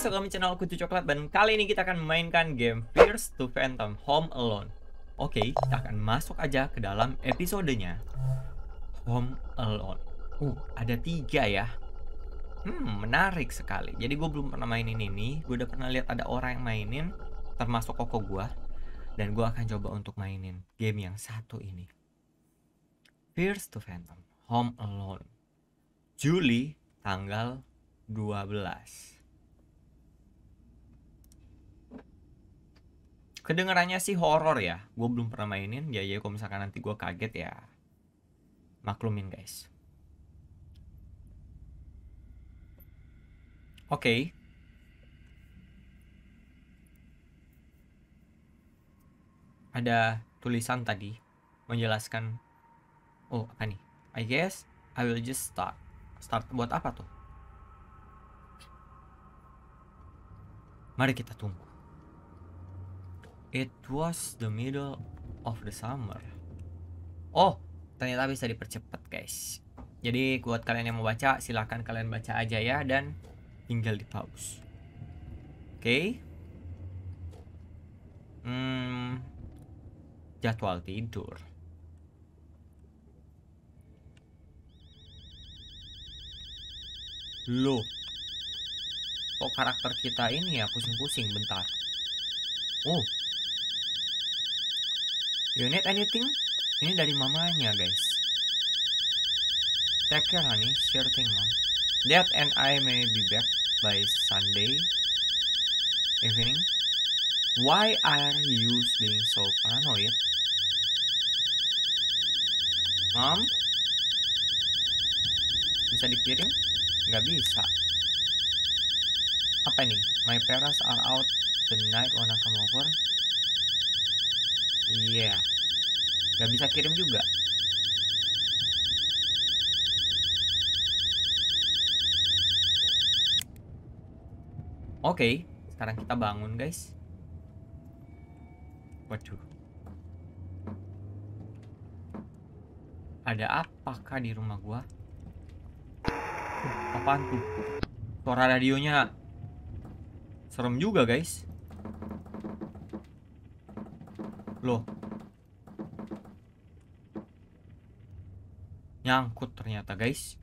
guys, welcome to channel Kutu Coklat dan kali ini kita akan memainkan game Fears to Phantom Home Alone. Oke, kita akan masuk aja ke dalam episodenya Home Alone. Uh, ada tiga ya. Hmm, menarik sekali. Jadi gue belum pernah mainin ini. Gue udah pernah lihat ada orang yang mainin, termasuk koko gue. Dan gue akan coba untuk mainin game yang satu ini. Fears to Phantom Home Alone. Juli tanggal 12. Kedengarannya sih horor ya. Gue belum pernah mainin. Ya ya kalau misalkan nanti gue kaget ya maklumin guys. Oke. Okay. ada tulisan tadi menjelaskan oh apa nih? I guess I will just start. Start buat apa tuh? Mari kita tunggu It was the middle of the summer. Oh, ternyata bisa dipercepat, guys. Jadi buat kalian yang mau baca, silahkan kalian baca aja ya dan tinggal di pause. Oke. Okay. Hmm, jadwal tidur. Loh, kok karakter kita ini ya pusing-pusing bentar. Oh, You need anything? Ini dari mamanya guys. Take care honey, sure thing mom. Dad and I may be back by Sunday evening. Why are you being so paranoid? Mom? Bisa dikirim? Nggak bisa. Apa nih? My parents are out the night wanna come over? Iya. Gak bisa kirim juga. Oke, okay, sekarang kita bangun guys. Waduh. Ada apakah di rumah gua? Apaan tuh? Suara radionya serem juga guys. Loh, nyangkut ternyata guys.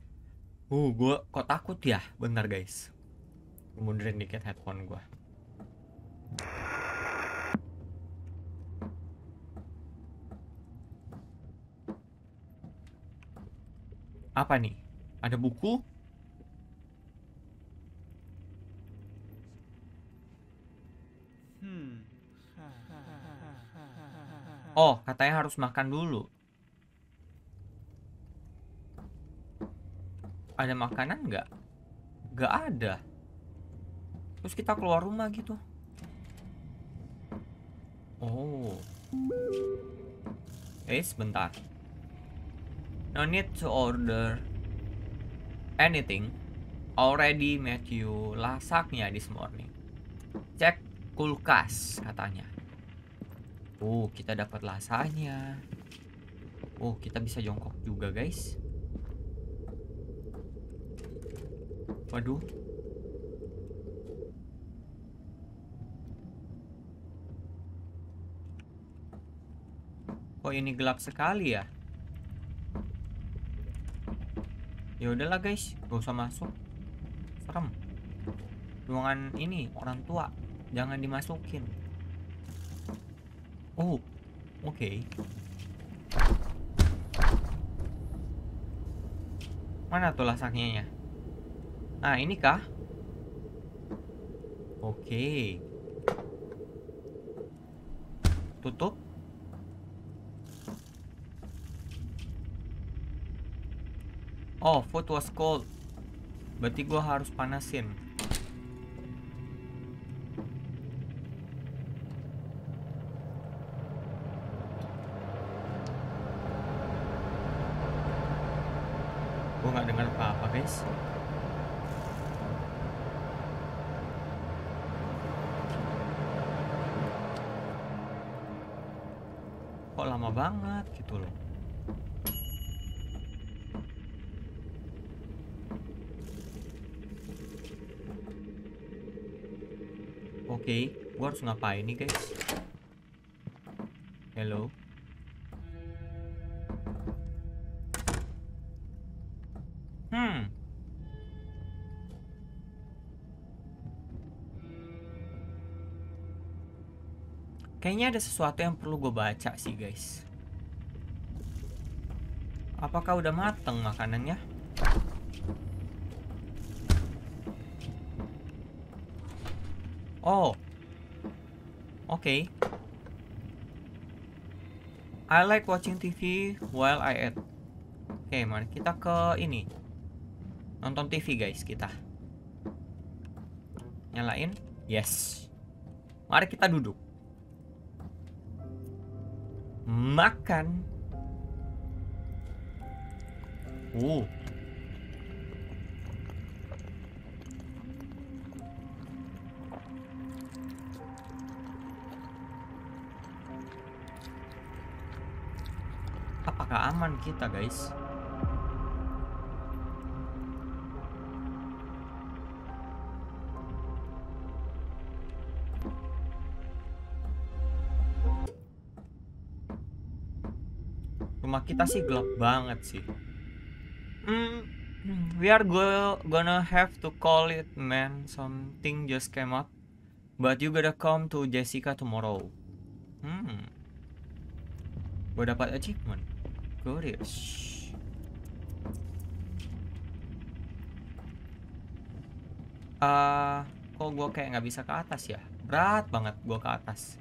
Uh gue kok takut ya? Bentar guys. Mundurin dikit headphone gue apa nih? Ada buku hmm. Oh, katanya harus makan dulu. ada makanan nggak? Nggak ada. Terus kita keluar rumah gitu. Oh. Eh sebentar. No need to order anything. Already met you lasaknya this morning. Cek kulkas katanya oh kita dapat lasanya oh kita bisa jongkok juga guys Waduh. Kok ini gelap sekali ya? Ya udahlah guys, gak usah masuk. Serem. Ruangan ini orang tua, jangan dimasukin. Oh, oke. Okay. Mana tuh lasaknya? Nah, ini kah? Oke. Tutup. Oh, food was cold. Berarti gua harus panasin. Gua nggak dengar apa-apa, guys. lama banget gitu loh Oke, gua harus ngapain nih guys? Kayaknya ada sesuatu yang perlu gue baca sih guys. Apakah udah mateng makanannya? Oh. Oke. Okay. I like watching TV while I eat. Oke, okay, mari kita ke ini. Nonton TV guys kita. Nyalain? Yes. Mari kita duduk. Makan. Uh. Apakah aman kita, guys? Kita sih gelap banget sih. Hmm, we are go gonna have to call it, man. Something just came up. But you gotta come to Jessica tomorrow. Hmm. Gue dapat achievement. Curious. Ah, uh, kok gue kayak nggak bisa ke atas ya? Berat banget gue ke atas.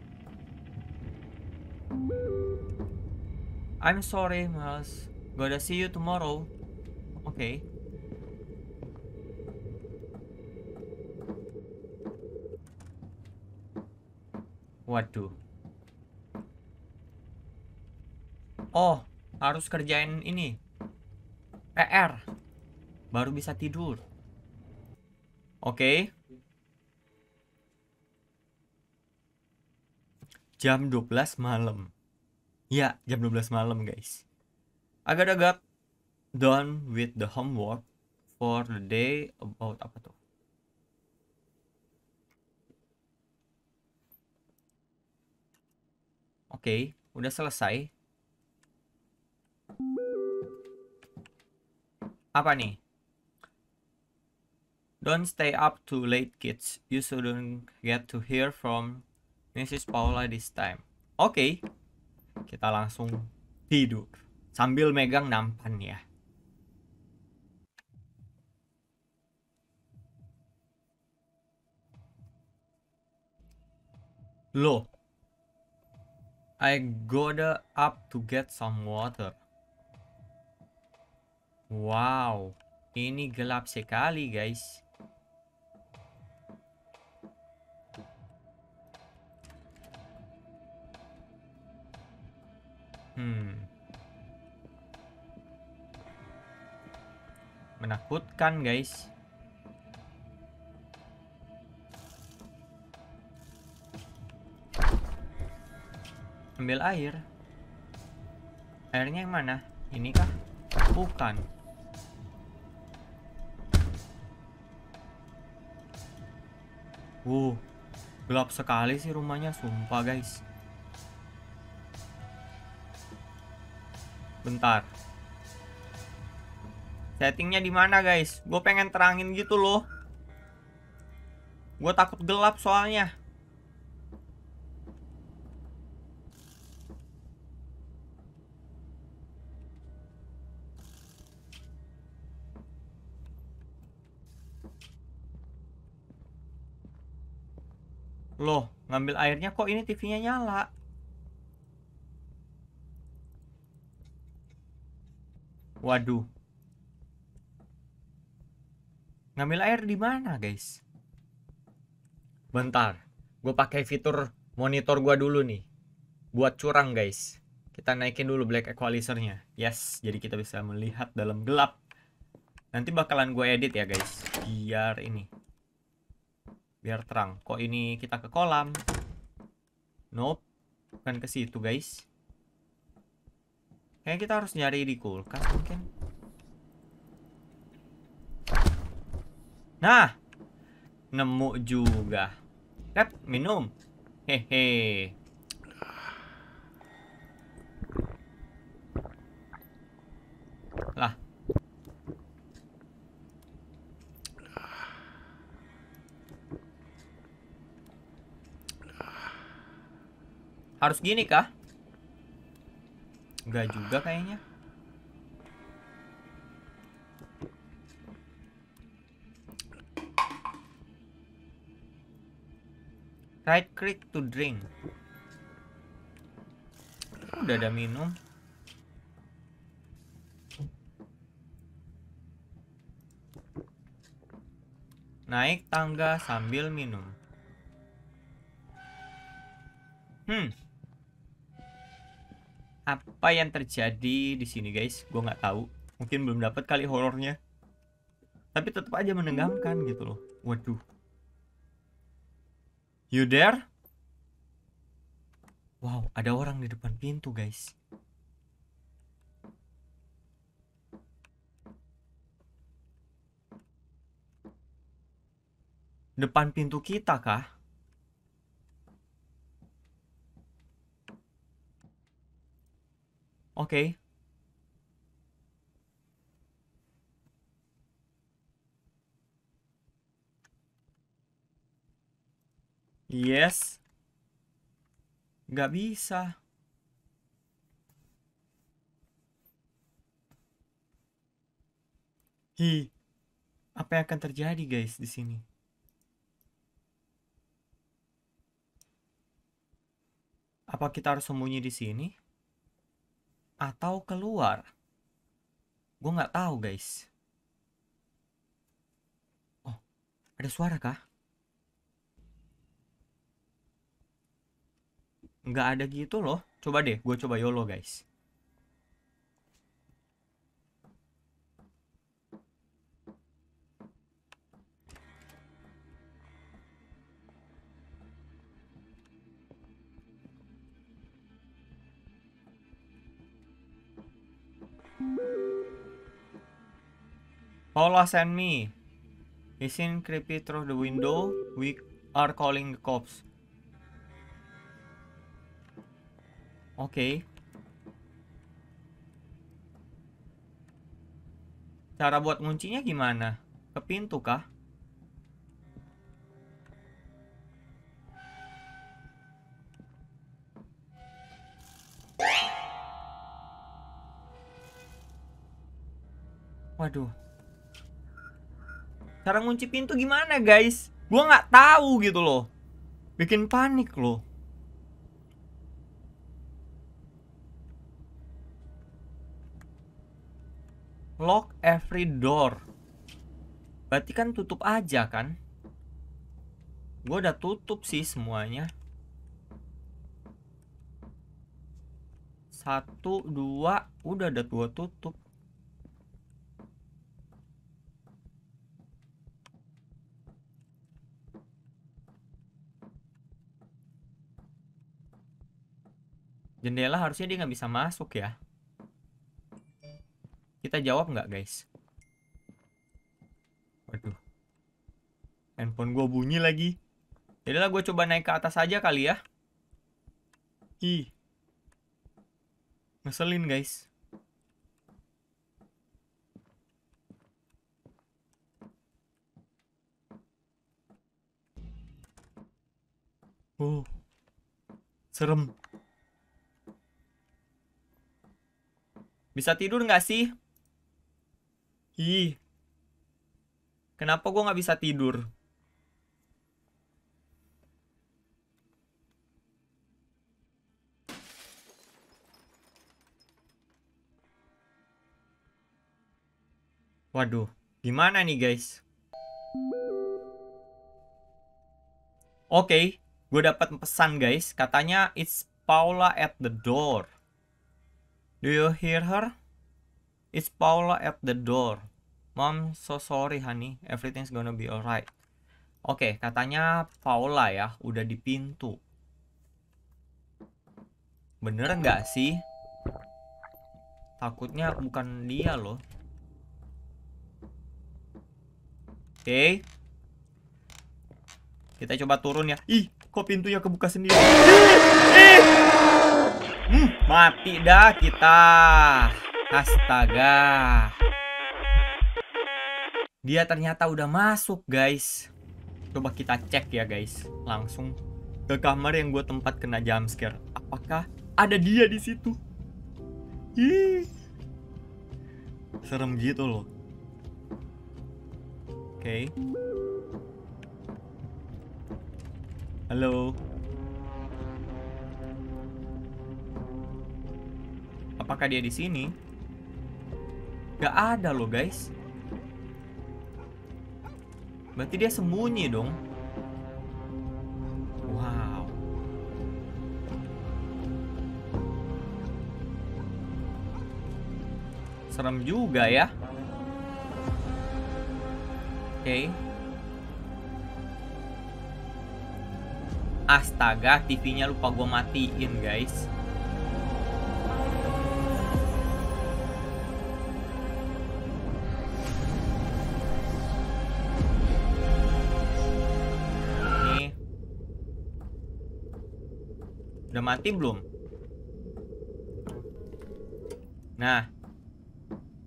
I'm sorry, Miles. Gotta see you tomorrow. Okay. Waduh. Oh, harus kerjain ini. PR. Baru bisa tidur. Oke. Okay. Jam 12 malam. Ya, jam 12 malam, guys. Agak-agak done with the homework for the day about apa tuh? Oke, okay, udah selesai. Apa nih? Don't stay up too late, kids. You shouldn't get to hear from Mrs. Paula this time. Oke. Okay kita langsung tidur sambil megang nampan ya. Loh, I got up to get some water. Wow, ini gelap sekali guys. Menakutkan, guys. Ambil air. Airnya yang mana? Ini kah? Bukan. Uh, gelap sekali sih rumahnya, sumpah guys. Bentar. Settingnya di mana guys? Gue pengen terangin gitu loh. Gue takut gelap soalnya. Loh, ngambil airnya kok ini TV-nya nyala? Waduh. Ngambil air di mana, guys? Bentar. Gue pakai fitur monitor gue dulu nih. Buat curang, guys. Kita naikin dulu black equalizernya. Yes, jadi kita bisa melihat dalam gelap. Nanti bakalan gue edit ya, guys. Biar ini. Biar terang. Kok ini kita ke kolam? Nope. Bukan ke situ, guys. Kayaknya kita harus nyari di kulkas mungkin. Nah, nemu juga. Tap, minum. Hehe. Lah. Harus gini kah? Enggak juga kayaknya. Right click to drink. Udah ada minum. Naik tangga sambil minum. Hmm. Apa yang terjadi di sini, guys? Gue nggak tahu. Mungkin belum dapat kali horornya. Tapi tetap aja menenggangkan gitu loh. Waduh. You there? Wow, ada orang di depan pintu, guys. Depan pintu kita kah? Oke. Okay. Yes. Gak bisa. Hi. Apa yang akan terjadi guys di sini? Apa kita harus sembunyi di sini? Atau keluar? Gue nggak tahu guys. Oh, ada suara kah? Nggak ada gitu loh. Coba deh, gue coba YOLO guys. Paula send me. He's in creepy through the window. We are calling the cops. Oke. Cara buat nguncinya gimana? Ke pintu kah? Waduh. Cara ngunci pintu gimana, guys? Gua nggak tahu gitu loh. Bikin panik loh. Every door. Berarti kan tutup aja kan? Gue udah tutup sih semuanya. Satu, dua, udah ada dua tutup. Jendela harusnya dia nggak bisa masuk ya. Kita jawab nggak guys? Waduh. Handphone gue bunyi lagi. Jadilah gue coba naik ke atas aja kali ya. Ih. Ngeselin guys. Oh. Serem. Bisa tidur nggak sih? Ih. Kenapa gue nggak bisa tidur? Waduh, gimana nih guys? Oke, okay, gue dapat pesan guys. Katanya it's Paula at the door. Do you hear her? It's Paula at the door. Mom, so sorry honey. Everything's gonna be alright. Oke, okay, katanya Paula ya, udah di pintu. Bener nggak sih? Takutnya bukan dia loh. Oke. Okay. Kita coba turun ya. Ih, kok pintunya kebuka sendiri? Ih, Hmm, mati dah kita. Astaga. Dia ternyata udah masuk, guys. Coba kita cek ya, guys. Langsung ke kamar yang gue tempat kena jump scare. Apakah ada dia di situ? Ih. Serem gitu loh. Oke. Halo. Apakah dia di sini? Gak ada loh, guys. Berarti dia sembunyi dong. Wow. Serem juga ya. Oke. Astaga, TV-nya lupa gue matiin, guys. Nih. Udah mati belum? Nah.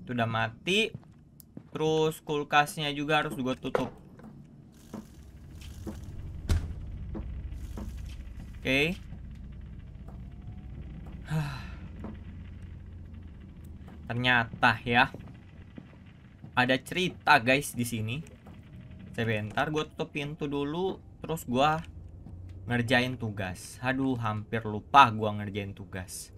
Itu udah mati. Terus kulkasnya juga harus gue tutup. Oke. Ternyata ya. Ada cerita guys di sini. Sebentar gue tutup pintu dulu terus gue ngerjain tugas. Aduh, hampir lupa gue ngerjain tugas.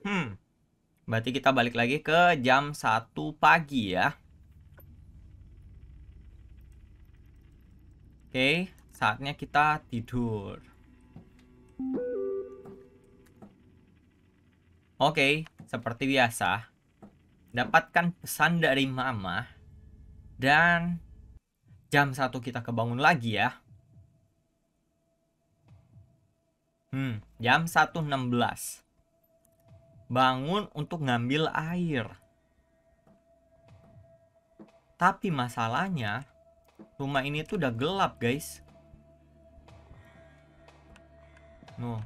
Hmm. Berarti kita balik lagi ke jam 1 pagi ya. Oke, saatnya kita tidur. Oke, seperti biasa. Dapatkan pesan dari mama. Dan jam 1 kita kebangun lagi ya. Hmm, jam 1.16 bangun untuk ngambil air. Tapi masalahnya, rumah ini tuh udah gelap, guys. No.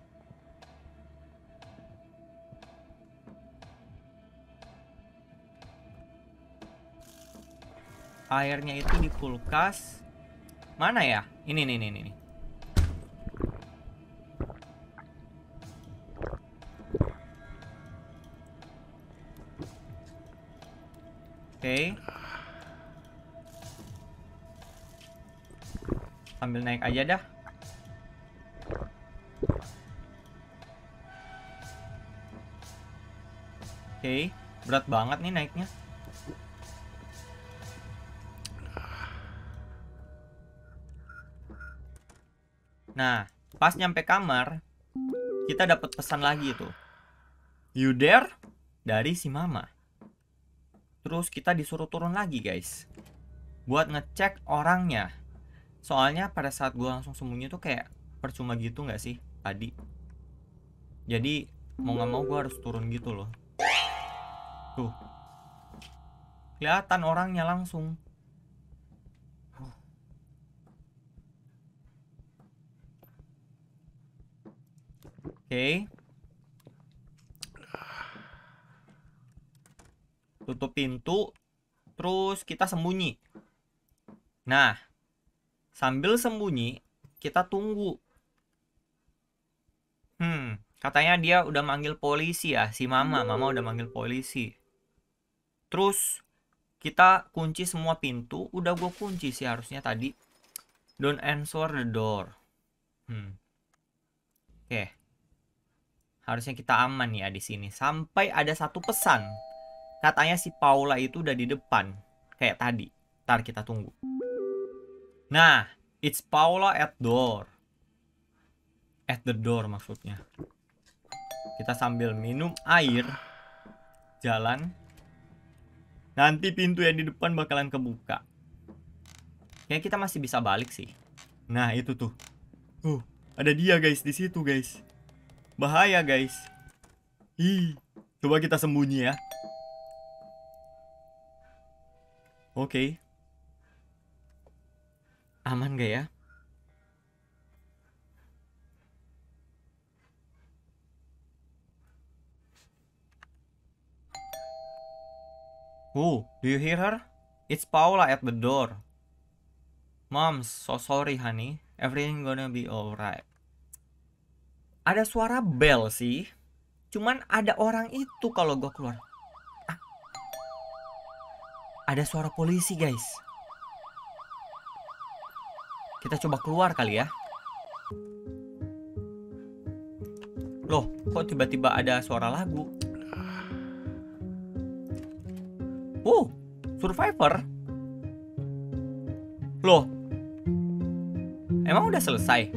Airnya itu di kulkas. Mana ya? Ini nih nih nih. Sambil naik aja dah. Oke, berat banget nih naiknya. Nah, pas nyampe kamar, kita dapat pesan lagi tuh. You there? Dari si mama. Terus kita disuruh turun lagi guys Buat ngecek orangnya Soalnya pada saat gue langsung sembunyi tuh kayak percuma gitu gak sih tadi Jadi mau gak mau gue harus turun gitu loh Tuh Kelihatan orangnya langsung Oke okay. tutup pintu, terus kita sembunyi. Nah, sambil sembunyi, kita tunggu. Hmm, katanya dia udah manggil polisi ya, si mama. Mama udah manggil polisi. Terus, kita kunci semua pintu. Udah gue kunci sih harusnya tadi. Don't answer the door. Hmm. Oke. Harusnya kita aman ya di sini. Sampai ada satu pesan Katanya si Paula itu udah di depan. Kayak tadi. Ntar kita tunggu. Nah, it's Paula at door. At the door maksudnya. Kita sambil minum air. Jalan. Nanti pintu yang di depan bakalan kebuka. Kayak kita masih bisa balik sih. Nah, itu tuh. Tuh, ada dia guys di situ guys. Bahaya guys. Ih, coba kita sembunyi ya. Oke. Aman gak ya? Oh, do you hear her? It's Paula at the door. Mom, so sorry honey. Everything gonna be alright. Ada suara bell sih. Cuman ada orang itu kalau gue keluar. Ah. Ada suara polisi guys. Kita coba keluar kali ya. Loh, kok tiba-tiba ada suara lagu? Oh, Survivor? Loh, emang udah selesai?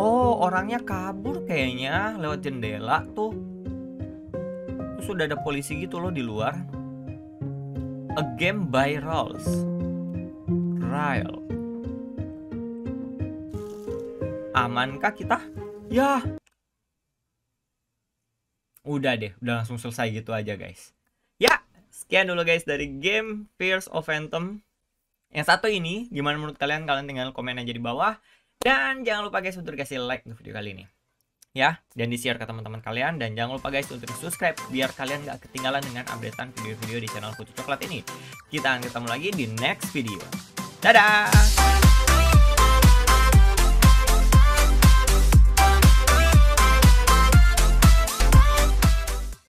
Oh, orangnya kabur kayaknya lewat jendela tuh. Terus udah ada polisi gitu loh di luar. A game by rules. Trial. Amankah kita? Ya, Udah deh, udah langsung selesai gitu aja guys. Ya, sekian dulu guys dari game Fears of Phantom. Yang satu ini, gimana menurut kalian? Kalian tinggal komen aja di bawah. Dan jangan lupa guys untuk dikasih like untuk video kali ini. Ya, dan di share ke teman-teman kalian. Dan jangan lupa guys untuk subscribe biar kalian gak ketinggalan dengan updatean video-video di channel Putih Coklat ini. Kita akan ketemu lagi di next video. Dadah!